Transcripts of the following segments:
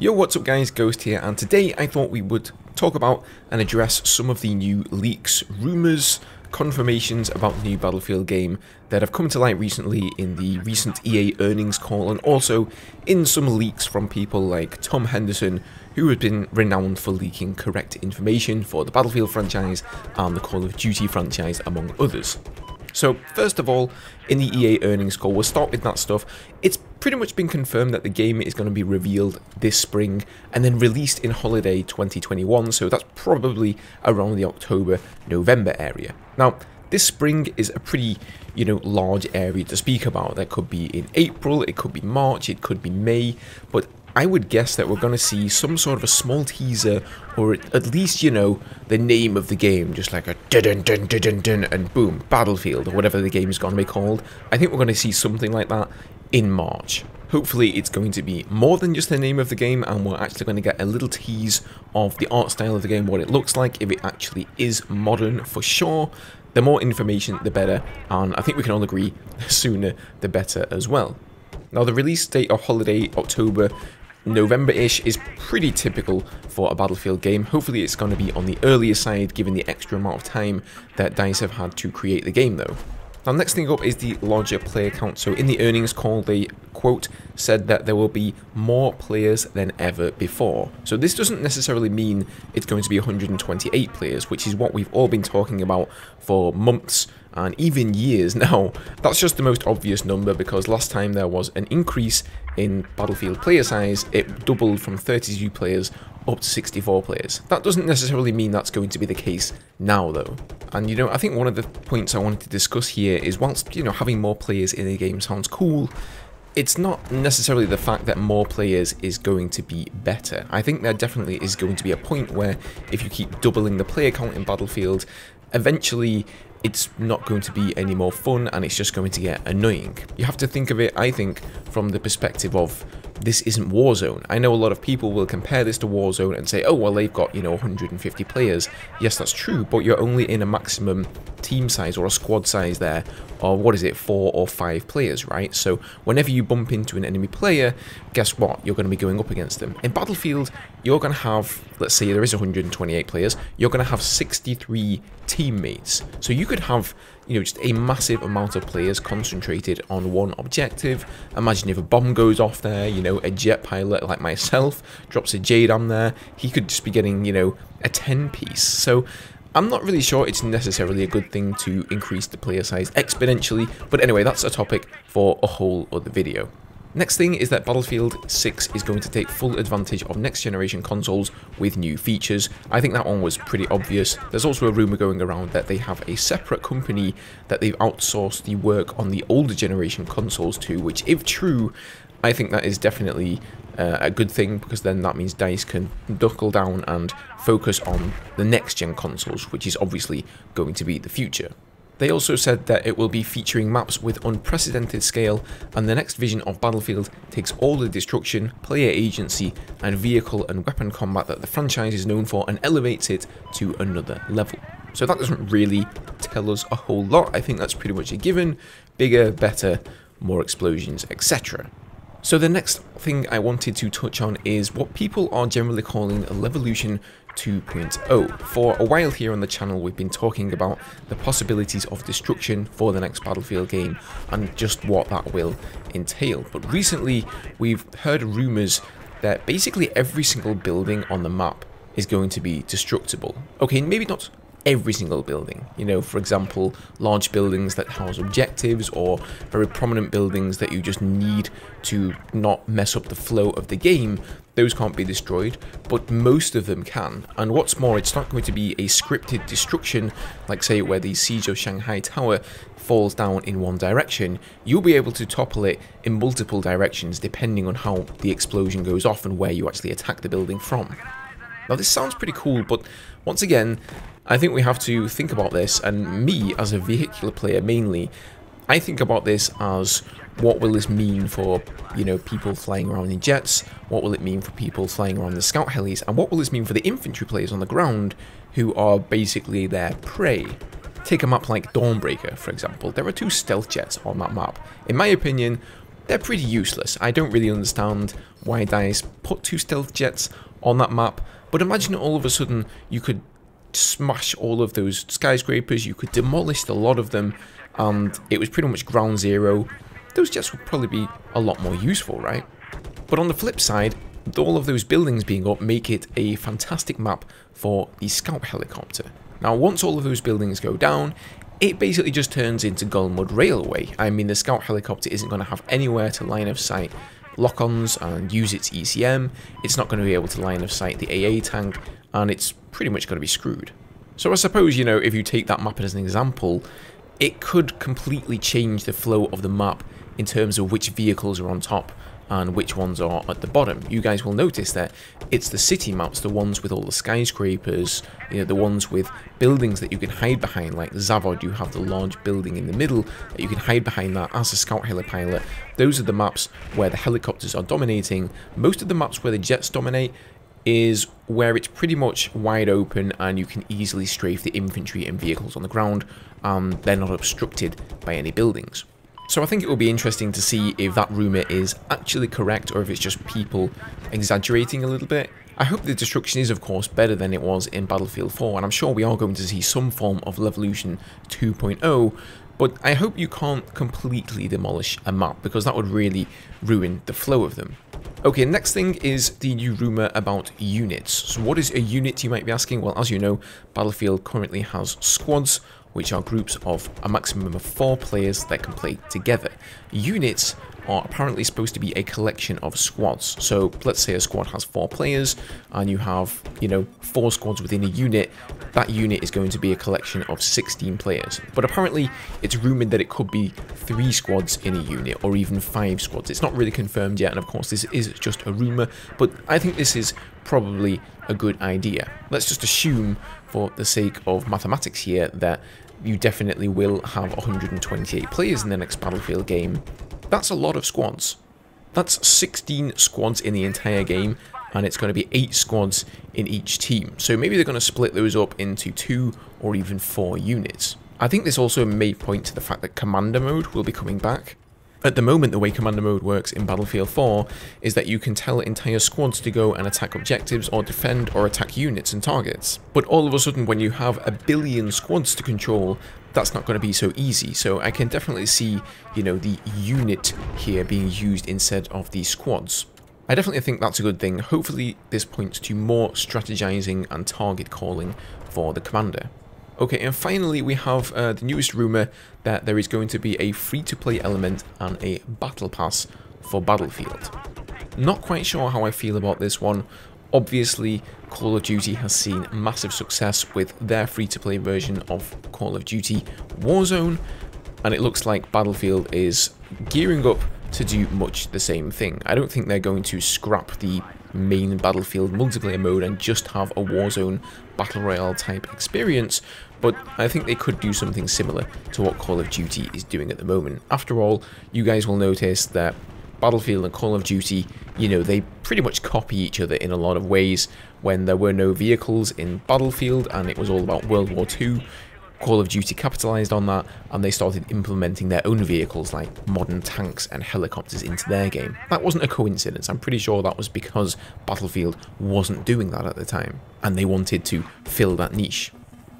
Yo, what's up guys, Ghost here, and today I thought we would talk about and address some of the new leaks, rumours, confirmations about the new Battlefield game that have come to light recently in the recent EA earnings call and also in some leaks from people like Tom Henderson who has been renowned for leaking correct information for the Battlefield franchise and the Call of Duty franchise among others. So first of all, in the EA earnings call, we'll start with that stuff. It's pretty much been confirmed that the game is going to be revealed this spring and then released in holiday 2021, so that's probably around the October-November area. Now, this spring is a pretty, you know, large area to speak about. That could be in April, it could be March, it could be May, but I would guess that we're going to see some sort of a small teaser, or at least, you know, the name of the game, just like a dun dun dun dun dun and boom, Battlefield, or whatever the game is going to be called. I think we're going to see something like that in March. Hopefully it's going to be more than just the name of the game and we're actually going to get a little tease of the art style of the game, what it looks like, if it actually is modern for sure. The more information the better and I think we can all agree the sooner the better as well. Now the release date of holiday October November-ish is pretty typical for a Battlefield game. Hopefully it's going to be on the earlier side given the extra amount of time that DICE have had to create the game though. Now next thing up is the larger player count. So in the earnings call they quote said that there will be more players than ever before. So this doesn't necessarily mean it's going to be 128 players, which is what we've all been talking about for months and even years now. That's just the most obvious number because last time there was an increase in Battlefield player size, it doubled from 32 players up to 64 players. That doesn't necessarily mean that's going to be the case now though. And you know, I think one of the points I wanted to discuss here is whilst, you know, having more players in a game sounds cool, it's not necessarily the fact that more players is going to be better. I think there definitely is going to be a point where if you keep doubling the player count in Battlefield, eventually it's not going to be any more fun and it's just going to get annoying. You have to think of it, I think, from the perspective of this isn't Warzone. I know a lot of people will compare this to Warzone and say, oh, well, they've got, you know, 150 players. Yes, that's true, but you're only in a maximum team size or a squad size there, or what is it, four or five players, right? So whenever you bump into an enemy player, guess what? You're going to be going up against them. In Battlefield, you're going to have, let's say there is 128 players, you're going to have 63 teammates. So you could have you know, just a massive amount of players concentrated on one objective. Imagine if a bomb goes off there, you know, a jet pilot like myself drops a JDAM there, he could just be getting, you know, a 10 piece. So I'm not really sure it's necessarily a good thing to increase the player size exponentially, but anyway, that's a topic for a whole other video. Next thing is that Battlefield 6 is going to take full advantage of next generation consoles with new features. I think that one was pretty obvious. There's also a rumour going around that they have a separate company that they've outsourced the work on the older generation consoles to, which if true, I think that is definitely uh, a good thing because then that means DICE can buckle down and focus on the next gen consoles, which is obviously going to be the future. They also said that it will be featuring maps with unprecedented scale, and the next vision of Battlefield takes all the destruction, player agency, and vehicle and weapon combat that the franchise is known for and elevates it to another level. So that doesn't really tell us a whole lot, I think that's pretty much a given. Bigger, better, more explosions, etc. So the next thing I wanted to touch on is what people are generally calling a Levolution 2.0. For a while here on the channel we've been talking about the possibilities of destruction for the next Battlefield game and just what that will entail. But recently we've heard rumours that basically every single building on the map is going to be destructible. Okay, maybe not every single building. You know, for example, large buildings that house objectives or very prominent buildings that you just need to not mess up the flow of the game, those can't be destroyed, but most of them can. And what's more, it's not going to be a scripted destruction, like say where the Siege of Shanghai Tower falls down in one direction, you'll be able to topple it in multiple directions depending on how the explosion goes off and where you actually attack the building from. Now this sounds pretty cool, but once again, I think we have to think about this, and me as a vehicular player mainly, I think about this as what will this mean for, you know, people flying around in jets, what will it mean for people flying around the scout helis, and what will this mean for the infantry players on the ground who are basically their prey. Take a map like Dawnbreaker, for example. There are two stealth jets on that map. In my opinion, they're pretty useless. I don't really understand why DICE put two stealth jets on that map, but imagine all of a sudden you could smash all of those skyscrapers, you could demolish a lot of them, and it was pretty much ground zero. Those jets would probably be a lot more useful, right? But on the flip side, all of those buildings being up make it a fantastic map for the scout helicopter. Now once all of those buildings go down, it basically just turns into Golmud Railway. I mean the scout helicopter isn't going to have anywhere to line of sight lock-ons and use its ECM, it's not going to be able to line of sight the AA tank, and it's pretty much going to be screwed. So I suppose, you know, if you take that map as an example, it could completely change the flow of the map in terms of which vehicles are on top and which ones are at the bottom. You guys will notice that it's the city maps, the ones with all the skyscrapers, you know, the ones with buildings that you can hide behind, like Zavod, you have the large building in the middle that you can hide behind that as a scout helipilot. Those are the maps where the helicopters are dominating. Most of the maps where the jets dominate is where it's pretty much wide open and you can easily strafe the infantry and vehicles on the ground and they're not obstructed by any buildings. So I think it will be interesting to see if that rumour is actually correct or if it's just people exaggerating a little bit. I hope the destruction is of course better than it was in Battlefield 4 and I'm sure we are going to see some form of Levolution 2.0 but I hope you can't completely demolish a map because that would really ruin the flow of them. Okay, next thing is the new rumour about units. So what is a unit you might be asking? Well, as you know, Battlefield currently has squads, which are groups of a maximum of four players that can play together. Units are apparently supposed to be a collection of squads. So let's say a squad has four players and you have, you know, four squads within a unit. That unit is going to be a collection of 16 players. But apparently it's rumored that it could be three squads in a unit or even five squads. It's not really confirmed yet and of course this is just a rumor, but I think this is probably a good idea. Let's just assume for the sake of mathematics here that you definitely will have 128 players in the next Battlefield game that's a lot of squads. That's 16 squads in the entire game, and it's going to be 8 squads in each team. So maybe they're going to split those up into 2 or even 4 units. I think this also may point to the fact that Commander Mode will be coming back. At the moment, the way Commander Mode works in Battlefield 4 is that you can tell entire squads to go and attack objectives or defend or attack units and targets. But all of a sudden, when you have a billion squads to control, that's not going to be so easy. So I can definitely see, you know, the unit here being used instead of the squads. I definitely think that's a good thing. Hopefully this points to more strategizing and target calling for the commander. Okay, and finally we have uh, the newest rumour that there is going to be a free-to-play element and a battle pass for Battlefield. Not quite sure how I feel about this one. Obviously, Call of Duty has seen massive success with their free-to-play version of Call of Duty Warzone, and it looks like Battlefield is gearing up to do much the same thing. I don't think they're going to scrap the main Battlefield multiplayer mode and just have a Warzone Battle Royale type experience, but I think they could do something similar to what Call of Duty is doing at the moment. After all, you guys will notice that Battlefield and Call of Duty, you know, they pretty much copy each other in a lot of ways. When there were no vehicles in Battlefield and it was all about World War II, Call of Duty capitalized on that and they started implementing their own vehicles like modern tanks and helicopters into their game. That wasn't a coincidence, I'm pretty sure that was because Battlefield wasn't doing that at the time and they wanted to fill that niche.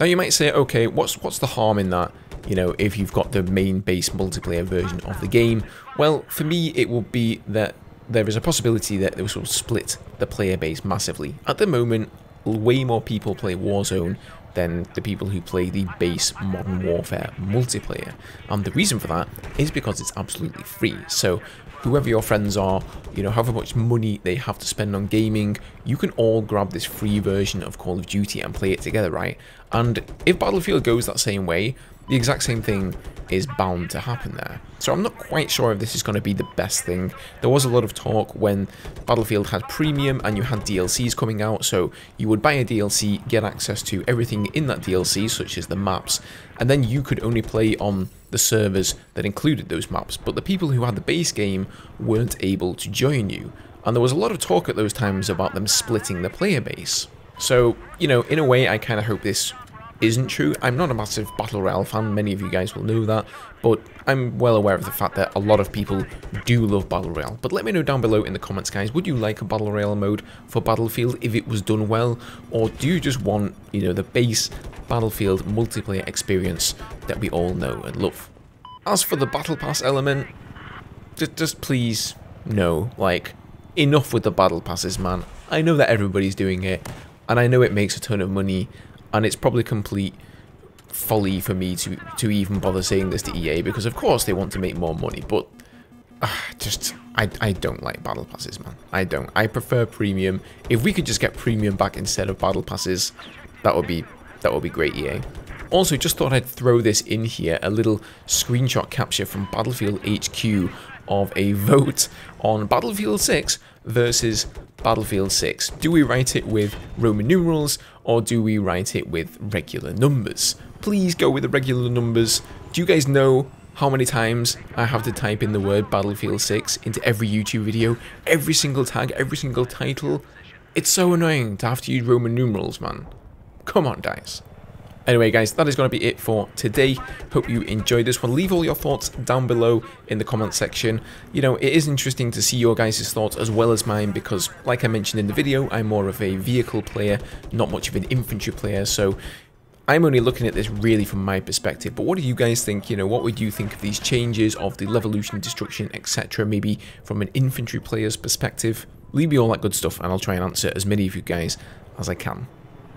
Now you might say, okay, what's what's the harm in that? You know, if you've got the main base multiplayer version of the game. Well, for me, it will be that there is a possibility that they will split the player base massively. At the moment, way more people play Warzone than the people who play the base Modern Warfare multiplayer. And the reason for that is because it's absolutely free. So whoever your friends are, you know, however much money they have to spend on gaming, you can all grab this free version of Call of Duty and play it together, right? And if Battlefield goes that same way, the exact same thing is bound to happen there. So I'm not quite sure if this is going to be the best thing. There was a lot of talk when Battlefield had premium and you had DLCs coming out, so you would buy a DLC, get access to everything in that DLC, such as the maps, and then you could only play on the servers that included those maps, but the people who had the base game weren't able to join you. And there was a lot of talk at those times about them splitting the player base. So, you know, in a way, I kind of hope this isn't true. I'm not a massive Battle Royale fan, many of you guys will know that, but I'm well aware of the fact that a lot of people do love Battle Royale. But let me know down below in the comments, guys, would you like a Battle Royale mode for Battlefield if it was done well, or do you just want, you know, the base Battlefield multiplayer experience that we all know and love? As for the Battle Pass element, just, just please, no, like, enough with the Battle Passes, man. I know that everybody's doing it, and I know it makes a ton of money, and it's probably complete folly for me to to even bother saying this to EA because of course they want to make more money, but uh, just I I don't like battle passes, man. I don't. I prefer premium. If we could just get premium back instead of battle passes, that would be that would be great, EA. Also, just thought I'd throw this in here, a little screenshot capture from Battlefield HQ of a vote on Battlefield 6 versus Battlefield 6. Do we write it with Roman numerals or do we write it with regular numbers? Please go with the regular numbers. Do you guys know how many times I have to type in the word Battlefield 6 into every YouTube video? Every single tag, every single title? It's so annoying to have to use Roman numerals, man. Come on, guys. Anyway, guys, that is going to be it for today. Hope you enjoyed this one. Leave all your thoughts down below in the comment section. You know, it is interesting to see your guys' thoughts as well as mine because, like I mentioned in the video, I'm more of a vehicle player, not much of an infantry player, so I'm only looking at this really from my perspective, but what do you guys think? You know, what would you think of these changes, of the Levolution, Destruction, etc., maybe from an infantry player's perspective? Leave me all that good stuff, and I'll try and answer as many of you guys as I can.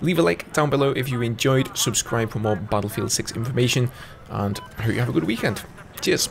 Leave a like down below if you enjoyed, subscribe for more Battlefield 6 information, and I hope you have a good weekend. Cheers!